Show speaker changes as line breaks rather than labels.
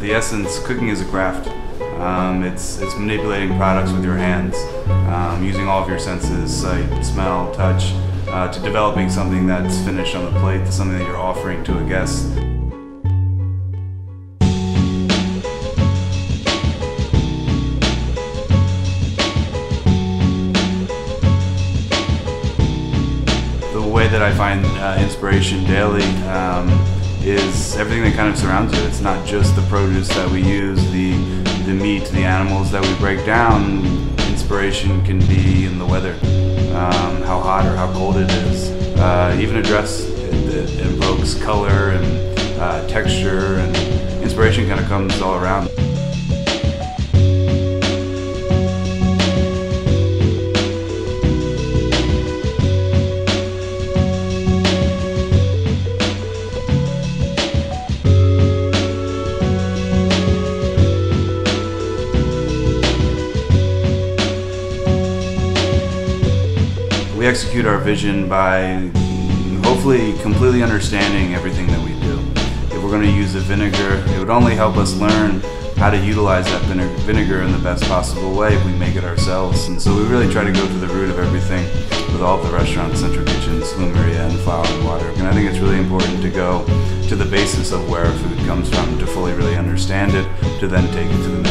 The essence, cooking is a craft. Um, it's, it's manipulating products with your hands, um, using all of your senses, sight, smell, touch, uh, to developing something that's finished on the plate, to something that you're offering to a guest. The way that I find uh, inspiration daily um, everything that kind of surrounds you. It's not just the produce that we use, the the meat, the animals that we break down. Inspiration can be in the weather, um, how hot or how cold it is. Uh, even a dress it, it invokes color and uh, texture, and inspiration kind of comes all around. We execute our vision by hopefully completely understanding everything that we do. If we're going to use a vinegar, it would only help us learn how to utilize that vinegar in the best possible way if we make it ourselves. And so we really try to go to the root of everything with all of the restaurants, Central Kitchens, Salumeria, and Flour and Water. And I think it's really important to go to the basis of where food comes from to fully really understand it, to then take it to the next